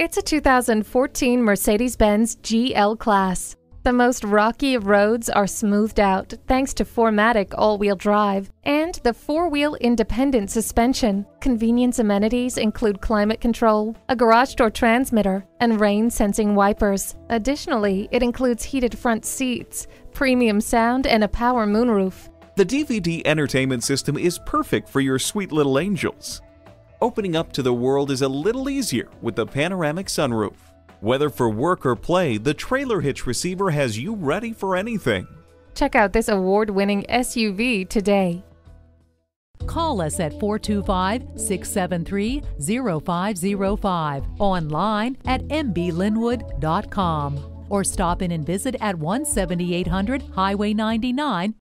It's a 2014 Mercedes-Benz GL Class. The most rocky of roads are smoothed out thanks to 4MATIC all-wheel drive and the four-wheel independent suspension. Convenience amenities include climate control, a garage door transmitter, and rain-sensing wipers. Additionally, it includes heated front seats, premium sound, and a power moonroof. The DVD entertainment system is perfect for your sweet little angels. Opening up to the world is a little easier with the panoramic sunroof. Whether for work or play, the trailer hitch receiver has you ready for anything. Check out this award-winning SUV today. Call us at 425 673 0505, online at mblynnwood.com, or stop in and visit at 17800 Highway 99